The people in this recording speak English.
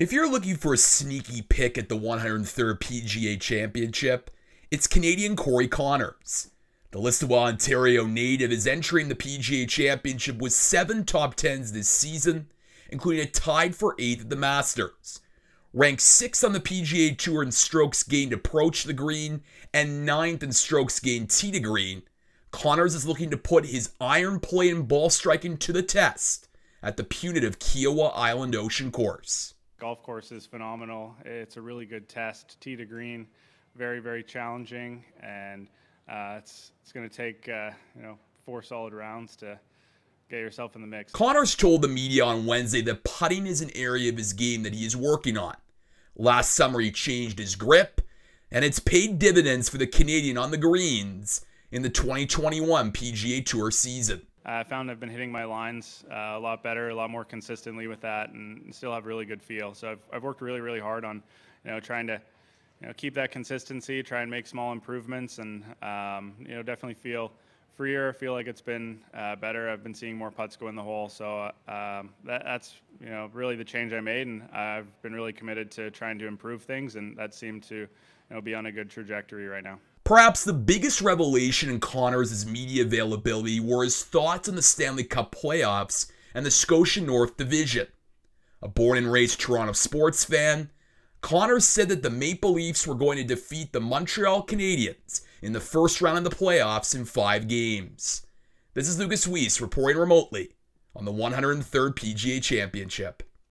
If you're looking for a sneaky pick at the 103rd PGA Championship, it's Canadian Corey Conners. The Listowel, Ontario native is entering the PGA Championship with seven top tens this season, including a tied for eighth at the Masters. Ranked sixth on the PGA Tour in strokes gained approach the green and ninth in strokes gained tee to green, Conners is looking to put his iron play and ball striking to the test at the punitive Kiawah Island Ocean course golf course is phenomenal. It's a really good test, tee to green, very very challenging, and uh, it's it's going to take uh, you know four solid rounds to get yourself in the mix. Conners told the media on Wednesday that putting is an area of his game that he is working on. Last summer he changed his grip, and it's paid dividends for the Canadian on the greens in the 2021 PGA Tour season. I found I've been hitting my lines uh, a lot better, a lot more consistently with that, and still have really good feel. So I've, I've worked really, really hard on, you know, trying to, you know, keep that consistency, try and make small improvements, and um, you know, definitely feel freer. Feel like it's been uh, better. I've been seeing more putts go in the hole, so uh, that, that's you know really the change I made, and I've been really committed to trying to improve things, and that seemed to, you know, be on a good trajectory right now. Perhaps the biggest revelation in Conners' media availability were his thoughts on the Stanley Cup playoffs and the Scotia North Division. A born and raised Toronto sports fan, Conners said that the Maple Leafs were going to defeat the Montreal Canadiens in the first round of the playoffs in five games. This is Lukas Weese reporting remotely on the 103rd PGA Championship.